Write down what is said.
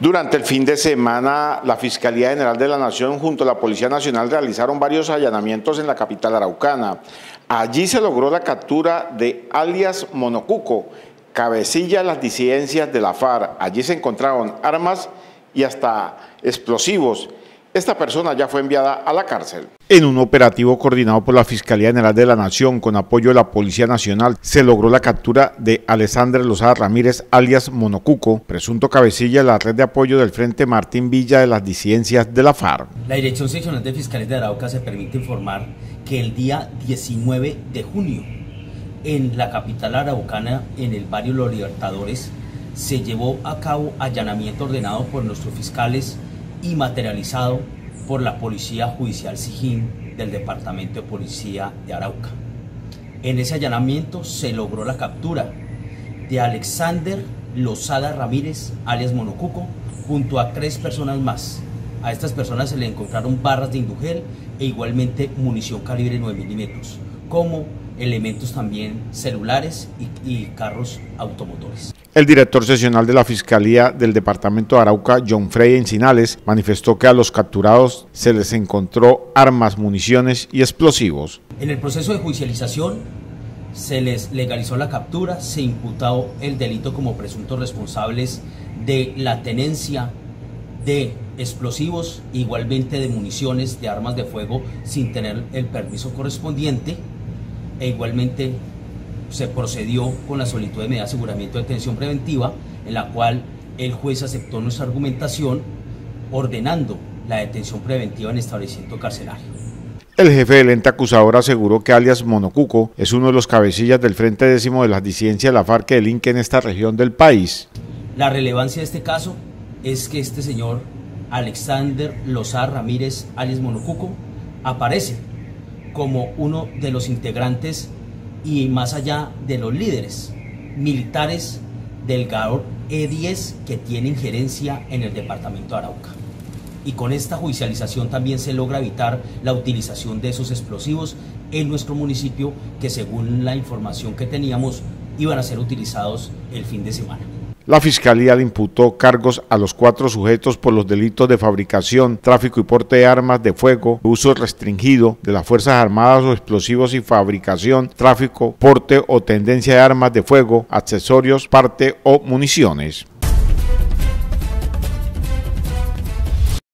Durante el fin de semana, la Fiscalía General de la Nación junto a la Policía Nacional realizaron varios allanamientos en la capital araucana. Allí se logró la captura de alias Monocuco, cabecilla de las disidencias de la FARC. Allí se encontraron armas y hasta explosivos. Esta persona ya fue enviada a la cárcel. En un operativo coordinado por la Fiscalía General de la Nación con apoyo de la Policía Nacional, se logró la captura de Alessandra Lozada Ramírez, alias Monocuco, presunto cabecilla de la red de apoyo del Frente Martín Villa de las disidencias de la FARC. La Dirección Seccional de Fiscalía de Arauca se permite informar que el día 19 de junio, en la capital araucana, en el barrio Los Libertadores, se llevó a cabo allanamiento ordenado por nuestros fiscales y materializado por la Policía Judicial Sijín del Departamento de Policía de Arauca. En ese allanamiento se logró la captura de Alexander Lozada Ramírez, alias Monocuco, junto a tres personas más. A estas personas se le encontraron barras de indugel e igualmente munición calibre 9 milímetros, como elementos también celulares y, y carros automotores. El director sesional de la Fiscalía del Departamento de Arauca, John Frey Encinales, manifestó que a los capturados se les encontró armas, municiones y explosivos. En el proceso de judicialización se les legalizó la captura, se imputó el delito como presuntos responsables de la tenencia de explosivos, igualmente de municiones, de armas de fuego, sin tener el permiso correspondiente, e igualmente se procedió con la solicitud de medida de aseguramiento de detención preventiva, en la cual el juez aceptó nuestra argumentación ordenando la detención preventiva en establecimiento carcelario. El jefe del ente acusador aseguró que alias Monocuco es uno de los cabecillas del Frente Décimo de las disidencias de la FARC que delinque en esta región del país. La relevancia de este caso es que este señor Alexander Lozar Ramírez, alias Monocuco, aparece como uno de los integrantes y más allá de los líderes militares del GAOR E10 que tiene injerencia en el departamento de Arauca. Y con esta judicialización también se logra evitar la utilización de esos explosivos en nuestro municipio que según la información que teníamos iban a ser utilizados el fin de semana. La Fiscalía le imputó cargos a los cuatro sujetos por los delitos de fabricación, tráfico y porte de armas de fuego, uso restringido de las Fuerzas Armadas o explosivos y fabricación, tráfico, porte o tendencia de armas de fuego, accesorios, parte o municiones.